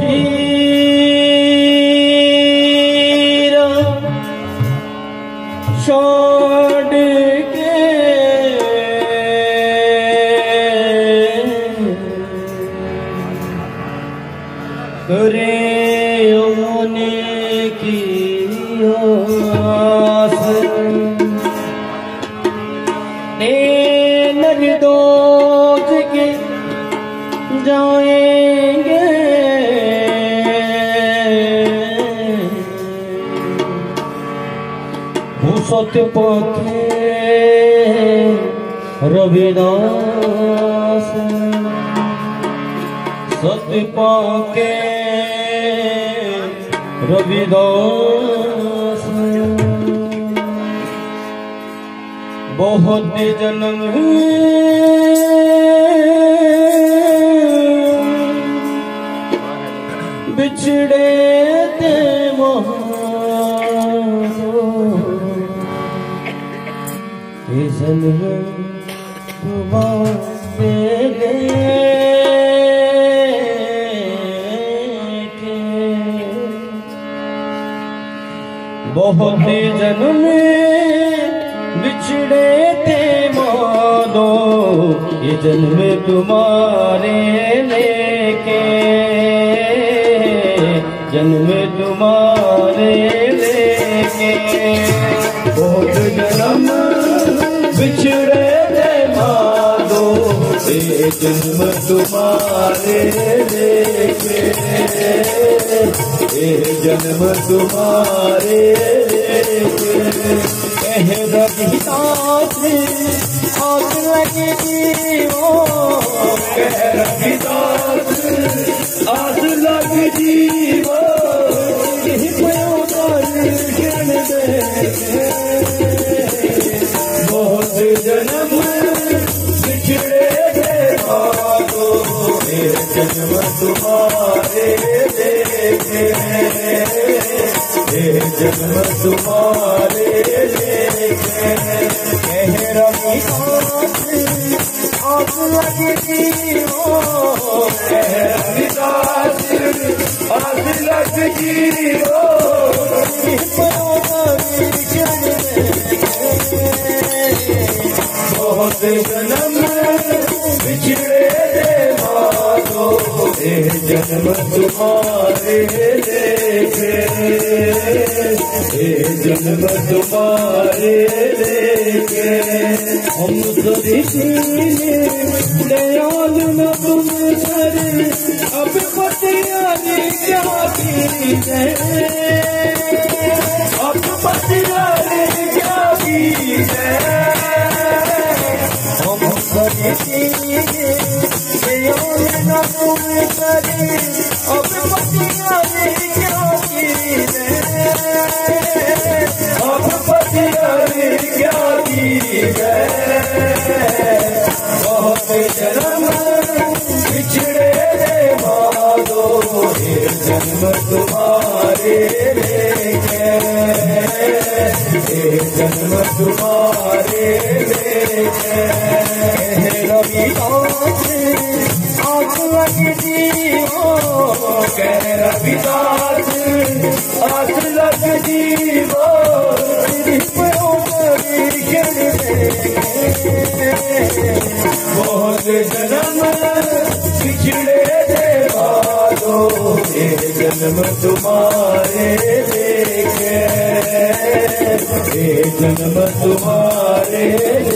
हीरा छोड़ के करे होने भूसत पखे रविदास। सत्य पाके रविदास। बहुत जन्म बिछड़े थे जन्म तुम्हारे बहुत जन्म बिछड़े थे मानो ये जन्म तुम्हारे लेके जन्म तुम्हारे जन्म तुम्हारे लेके ये जन्म तुम्हारे रविदास आग लगेगी वो कह जन्म तुम्हारे लेके ये जन्म तुम्हारे लेके कह रविदास आग लगेगी हो कह रविदास आग लगेगी हो बहुत जन्म जन्म तुम्हारे लेके ये जन्म तुम्हारे लेके हम सभी तुम सर अब है अब की हम सभी तुम सर अब पतियारी क्या की है अब पतियारी क्या की है बहुत जन्म बिछड़े रे मानो जन्म तुम्हारे लेके जन्म तुम्हारे लेके बहुत जन्म पिछड़े बालो ये जन्म तुम्हारे लेके ये जन्म तुम्हारे लेके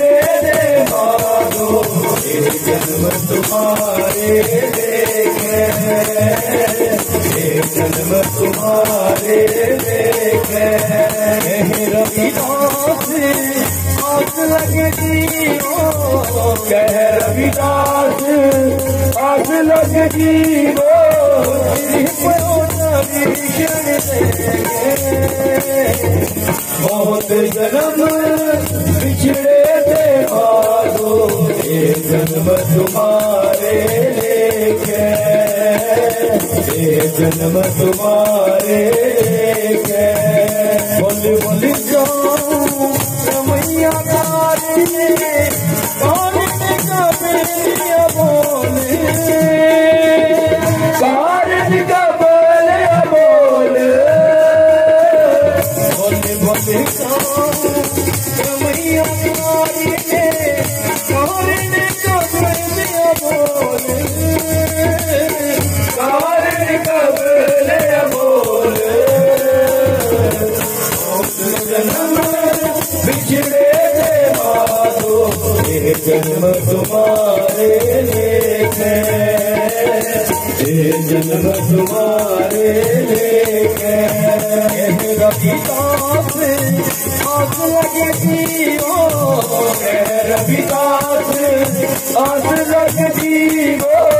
जन्म देखे ये जन्म तुम्हारे देखे रविदास लगती हो कह रविदास आस लग जीवो बहुत जन्म जन्म तुम्हारे लेके ये जन्म तुम्हारे लेके बोल बोल जाऊँ रमैया तारी कौन का बेटिया बोले जन्म बिछड़े माधो ये जन्म तुम्हारे लेके ये जन्म तुम्हारे लेके मेरा आस लगेगी ओ मेरा विकास आस लगेगी ओ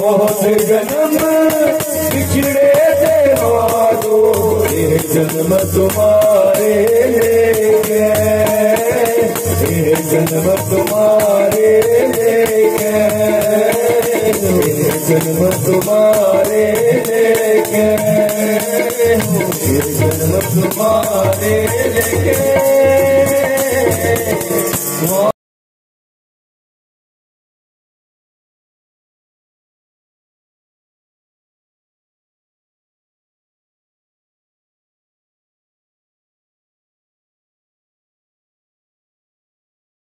बहुत जन्म ये जन्म